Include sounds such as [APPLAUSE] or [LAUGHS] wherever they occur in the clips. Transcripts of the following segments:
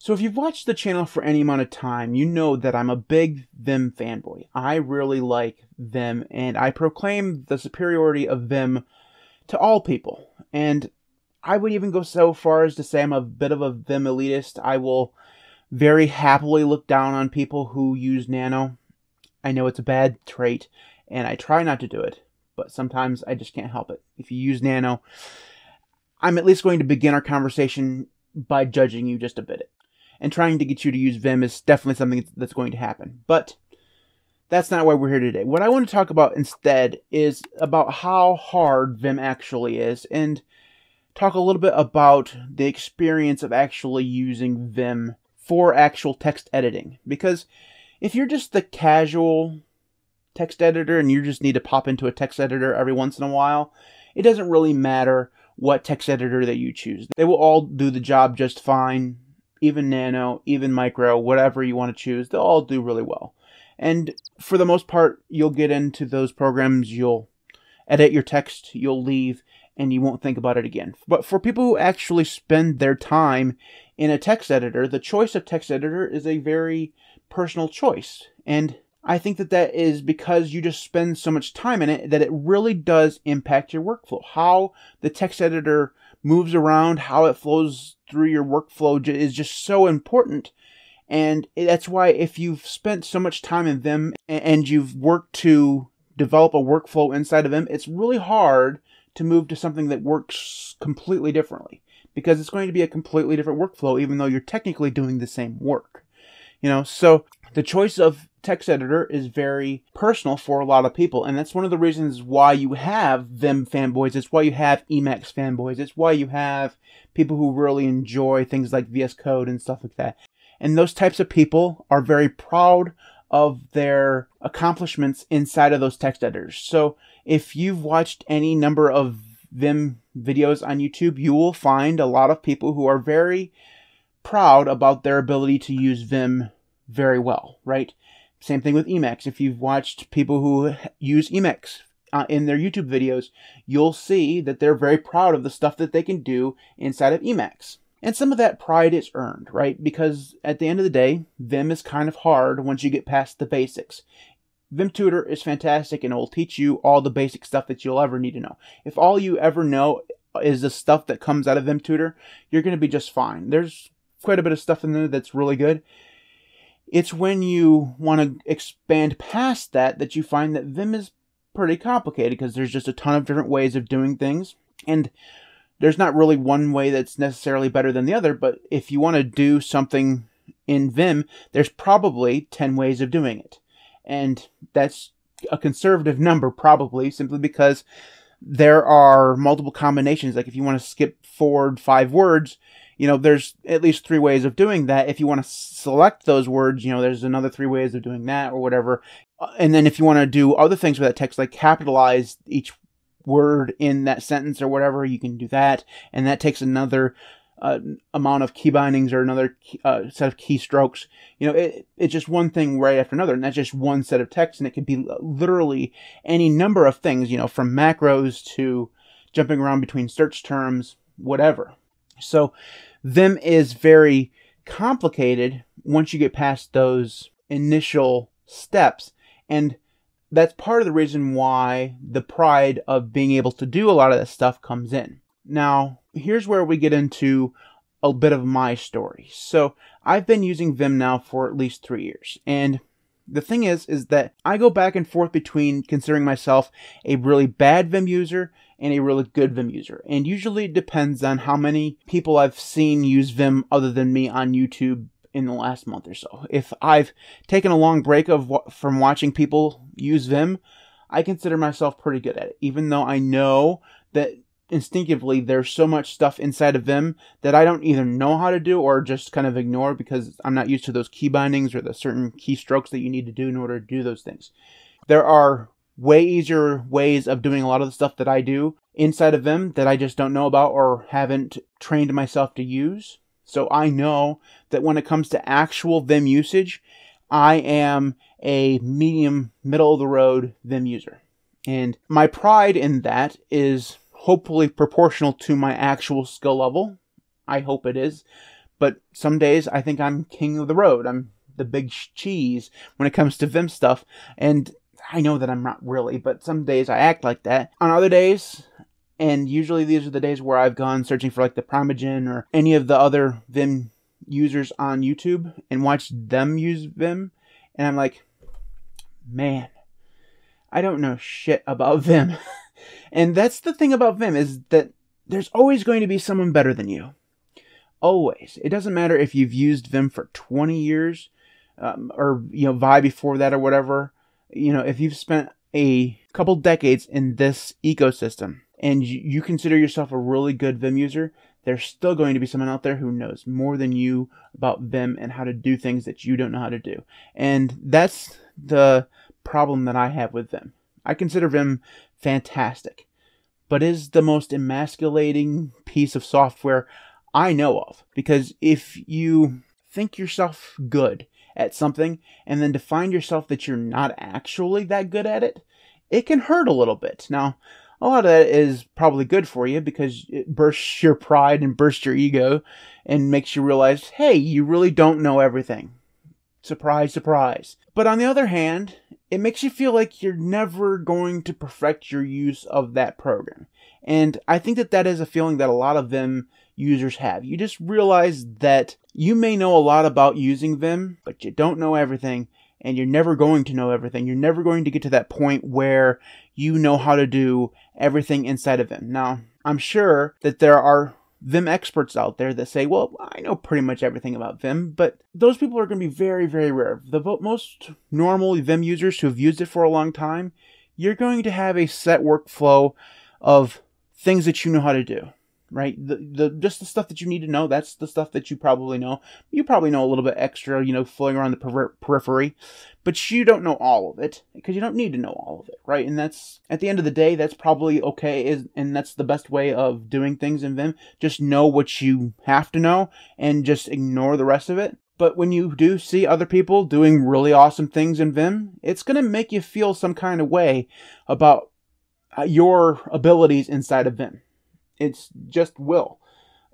So if you've watched the channel for any amount of time, you know that I'm a big Vim fanboy. I really like Vim and I proclaim the superiority of Vim to all people. And I would even go so far as to say I'm a bit of a Vim elitist. I will very happily look down on people who use Nano. I know it's a bad trait and I try not to do it, but sometimes I just can't help it. If you use Nano, I'm at least going to begin our conversation by judging you just a bit and trying to get you to use Vim is definitely something that's going to happen. But that's not why we're here today. What I want to talk about instead is about how hard Vim actually is and talk a little bit about the experience of actually using Vim for actual text editing. Because if you're just the casual text editor and you just need to pop into a text editor every once in a while, it doesn't really matter what text editor that you choose. They will all do the job just fine even nano, even micro, whatever you want to choose, they'll all do really well. And for the most part, you'll get into those programs, you'll edit your text, you'll leave, and you won't think about it again. But for people who actually spend their time in a text editor, the choice of text editor is a very personal choice. And I think that that is because you just spend so much time in it that it really does impact your workflow. How the text editor moves around, how it flows through your workflow is just so important. And that's why if you've spent so much time in Vim and you've worked to develop a workflow inside of Vim, it's really hard to move to something that works completely differently because it's going to be a completely different workflow even though you're technically doing the same work. You know, so the choice of text editor is very personal for a lot of people, and that's one of the reasons why you have Vim fanboys. It's why you have Emacs fanboys. It's why you have people who really enjoy things like VS Code and stuff like that. And those types of people are very proud of their accomplishments inside of those text editors. So if you've watched any number of Vim videos on YouTube, you will find a lot of people who are very proud about their ability to use Vim very well, right? Same thing with Emacs. If you've watched people who use Emacs uh, in their YouTube videos, you'll see that they're very proud of the stuff that they can do inside of Emacs. And some of that pride is earned, right? Because at the end of the day, Vim is kind of hard once you get past the basics. Vim Tutor is fantastic and it will teach you all the basic stuff that you'll ever need to know. If all you ever know is the stuff that comes out of Vim Tutor, you're going to be just fine. There's quite a bit of stuff in there that's really good. It's when you want to expand past that that you find that Vim is pretty complicated because there's just a ton of different ways of doing things. And there's not really one way that's necessarily better than the other, but if you want to do something in Vim, there's probably 10 ways of doing it. And that's a conservative number, probably, simply because there are multiple combinations. Like if you want to skip forward five words, you know, there's at least three ways of doing that. If you want to select those words, you know, there's another three ways of doing that or whatever. Uh, and then if you want to do other things with that text, like capitalize each word in that sentence or whatever, you can do that. And that takes another uh, amount of key bindings or another uh, set of keystrokes. You know, it, it's just one thing right after another, and that's just one set of text, and it could be literally any number of things, you know, from macros to jumping around between search terms, whatever. So Vim is very complicated once you get past those initial steps. And that's part of the reason why the pride of being able to do a lot of this stuff comes in. Now, here's where we get into a bit of my story. So, I've been using Vim now for at least three years. And the thing is, is that I go back and forth between considering myself a really bad Vim user and a really good Vim user. And usually it depends on how many people I've seen use Vim other than me on YouTube in the last month or so. If I've taken a long break of from watching people use Vim, I consider myself pretty good at it, even though I know that instinctively there's so much stuff inside of Vim that I don't either know how to do or just kind of ignore because I'm not used to those key bindings or the certain keystrokes that you need to do in order to do those things. There are way easier ways of doing a lot of the stuff that I do inside of Vim that I just don't know about or haven't trained myself to use. So I know that when it comes to actual Vim usage, I am a medium, middle of the road Vim user. And my pride in that is hopefully proportional to my actual skill level. I hope it is. But some days I think I'm king of the road. I'm the big cheese when it comes to Vim stuff. And I know that I'm not really, but some days I act like that. On other days, and usually these are the days where I've gone searching for like the Primeagen or any of the other Vim users on YouTube and watched them use Vim. And I'm like, man, I don't know shit about Vim. [LAUGHS] and that's the thing about Vim is that there's always going to be someone better than you. Always. It doesn't matter if you've used Vim for 20 years um, or, you know, Vi before that or whatever. You know, if you've spent a couple decades in this ecosystem and you consider yourself a really good Vim user, there's still going to be someone out there who knows more than you about Vim and how to do things that you don't know how to do. And that's the problem that I have with Vim. I consider Vim fantastic, but is the most emasculating piece of software I know of. Because if you think yourself good at something and then to find yourself that you're not actually that good at it, it can hurt a little bit. Now, a lot of that is probably good for you because it bursts your pride and bursts your ego and makes you realize, hey, you really don't know everything. Surprise, surprise. But on the other hand, it makes you feel like you're never going to perfect your use of that program. And I think that that is a feeling that a lot of Vim users have. You just realize that you may know a lot about using Vim, but you don't know everything, and you're never going to know everything. You're never going to get to that point where you know how to do everything inside of Vim. Now, I'm sure that there are Vim experts out there that say, well, I know pretty much everything about Vim, but those people are going to be very, very rare. The most normal Vim users who have used it for a long time, you're going to have a set workflow of things that you know how to do right? The, the just the stuff that you need to know. That's the stuff that you probably know. You probably know a little bit extra, you know, floating around the per- periphery, but you don't know all of it because you don't need to know all of it, right? And that's at the end of the day, that's probably okay. Is and that's the best way of doing things in Vim. Just know what you have to know and just ignore the rest of it. But when you do see other people doing really awesome things in Vim, it's going to make you feel some kind of way about uh, your abilities inside of Vim it's just will.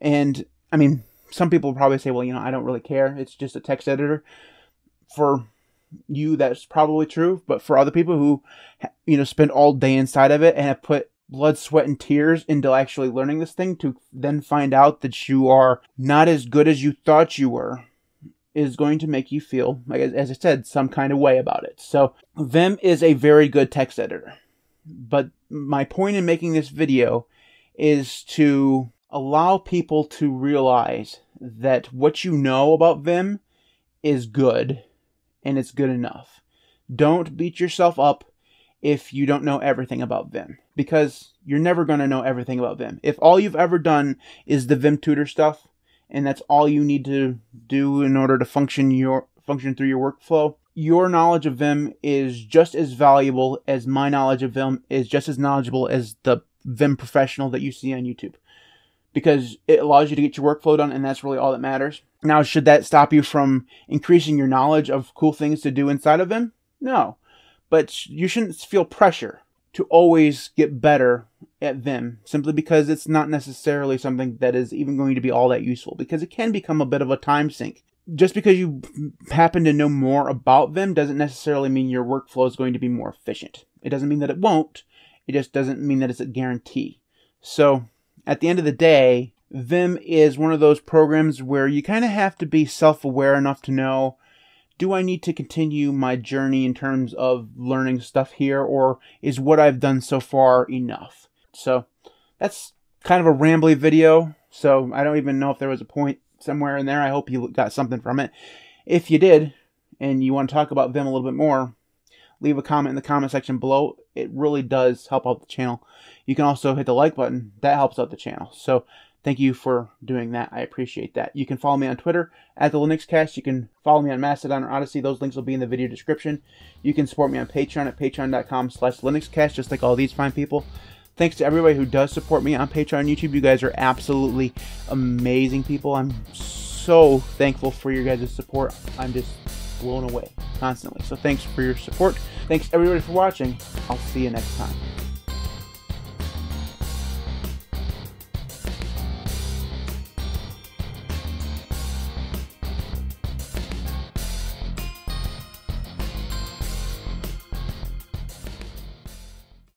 And I mean, some people probably say, well, you know, I don't really care. It's just a text editor. For you, that's probably true. But for other people who, you know, spend all day inside of it and have put blood, sweat, and tears into actually learning this thing to then find out that you are not as good as you thought you were is going to make you feel, like as I said, some kind of way about it. So Vim is a very good text editor. But my point in making this video is to allow people to realize that what you know about Vim is good and it's good enough. Don't beat yourself up if you don't know everything about Vim because you're never going to know everything about Vim. If all you've ever done is the Vim tutor stuff and that's all you need to do in order to function your function through your workflow, your knowledge of Vim is just as valuable as my knowledge of Vim is just as knowledgeable as the Vim professional that you see on YouTube because it allows you to get your workflow done and that's really all that matters. Now, should that stop you from increasing your knowledge of cool things to do inside of Vim? No. But you shouldn't feel pressure to always get better at Vim simply because it's not necessarily something that is even going to be all that useful because it can become a bit of a time sink. Just because you happen to know more about Vim doesn't necessarily mean your workflow is going to be more efficient. It doesn't mean that it won't, it just doesn't mean that it's a guarantee. So, at the end of the day, Vim is one of those programs where you kind of have to be self aware enough to know do I need to continue my journey in terms of learning stuff here, or is what I've done so far enough? So, that's kind of a rambly video. So, I don't even know if there was a point somewhere in there. I hope you got something from it. If you did, and you want to talk about Vim a little bit more, leave a comment in the comment section below. It really does help out the channel. You can also hit the like button. That helps out the channel. So thank you for doing that. I appreciate that. You can follow me on Twitter at the LinuxCast. You can follow me on Mastodon or Odysee. Those links will be in the video description. You can support me on Patreon at patreon.com slash LinuxCast, just like all these fine people. Thanks to everybody who does support me on Patreon and YouTube. You guys are absolutely amazing people. I'm so thankful for your guys' support. I'm just blown away constantly. So thanks for your support. Thanks everybody for watching. I'll see you next time.